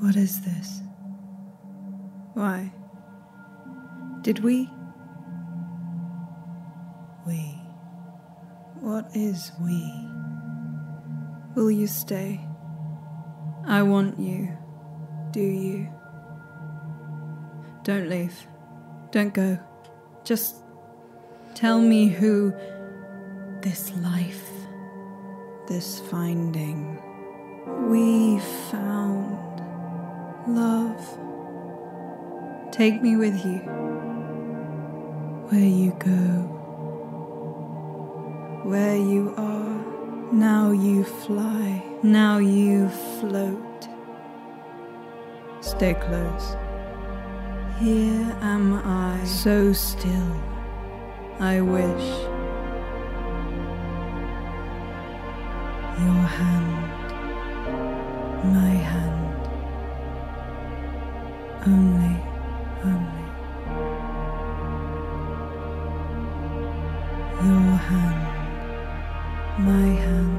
What is this? Why? Did we? We. What is we? Will you stay? I want you. Do you? Don't leave. Don't go. Just tell me who this life, this finding, we found love. Take me with you where you go, where you are. Now you fly, now you float. Stay close. Here am I, so still. I wish your hand, my hand, only, only your hand, my hand.